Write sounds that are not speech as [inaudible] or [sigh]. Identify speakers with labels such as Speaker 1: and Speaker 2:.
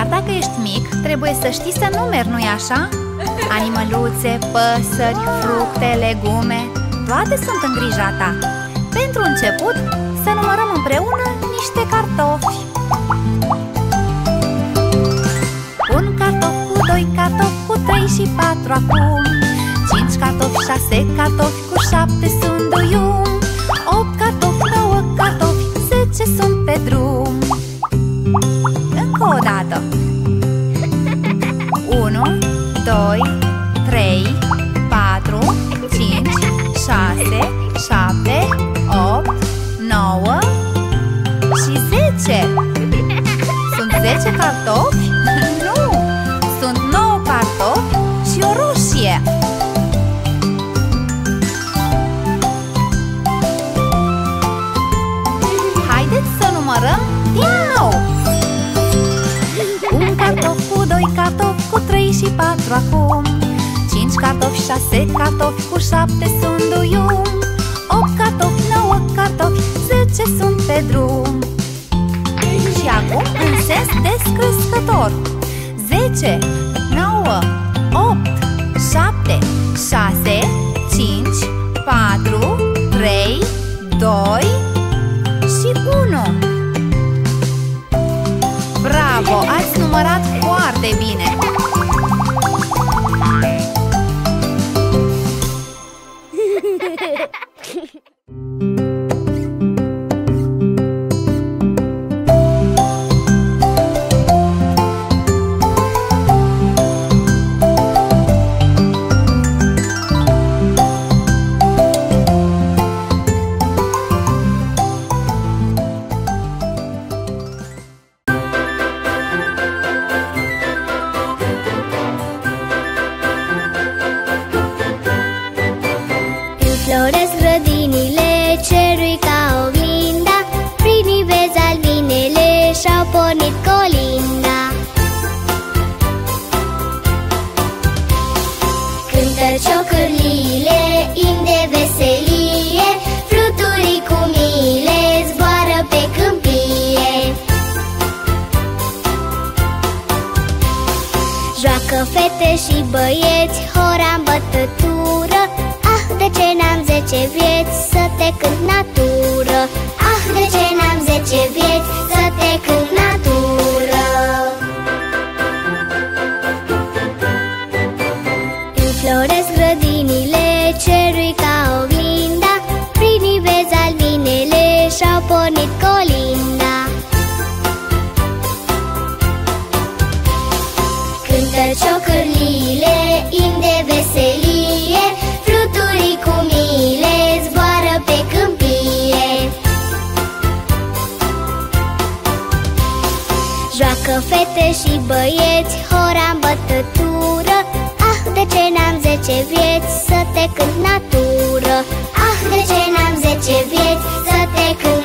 Speaker 1: Chiar dacă ești mic, trebuie să știi să numeri, nu-i așa? Animăluțe, păsări, fructe, legume Toate sunt în grija ta. Pentru început, să numărăm împreună niște cartofi. Un cartof cu doi cartofi cu trei și patru acum. Cinci cartofi, șase cartofi cu șapte sunt duium Opt cartofi, nouă cartofi, zece sunt pe drum. Încă o dată 10 cartofi? [laughs] Nu! Sunt 9 cartofi și o roșie Haideți să numărăm din nou! Un cartof cu doi cartofi, cu trei și patru acum Cinci cartofi, șase cartofi, cu șapte sunt duium Opt descrescător Zece, nouă, opt, șapte, șase, cinci, patru, trei, doi și unu Bravo! Ați numărat foarte bine!
Speaker 2: Înfloresc [laughs] Joacă fete și băieți, hora în bătătură Ah, de ce n-am zece vieți să te cânt natură? Ah, de ce n-am zece vieți să te cânt natură? Înfloresc grădinile cerui ca oglinda Prin ivezi albinele și-au pornit ciocârliile im de veselie zboară pe câmpie. Joacă fete și băieți, hora bătătură Ah, de ce n-am zece vieți să te cânt natură Ah, de ce n-am zece vieți să te cânt